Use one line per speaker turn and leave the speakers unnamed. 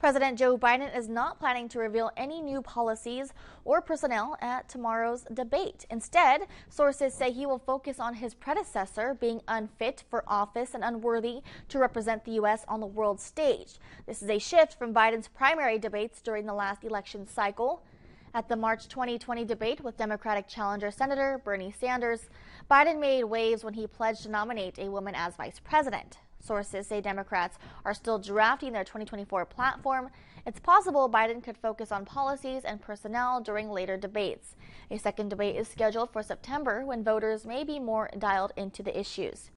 President Joe Biden is not planning to reveal any new policies or personnel at tomorrow's debate. Instead, sources say he will focus on his predecessor being unfit for office and unworthy to represent the U.S. on the world stage. This is a shift from Biden's primary debates during the last election cycle. At the March 2020 debate with Democratic challenger Senator Bernie Sanders, Biden made waves when he pledged to nominate a woman as vice president. Sources say Democrats are still drafting their 2024 platform. It's possible Biden could focus on policies and personnel during later debates. A second debate is scheduled for September when voters may be more dialed into the issues.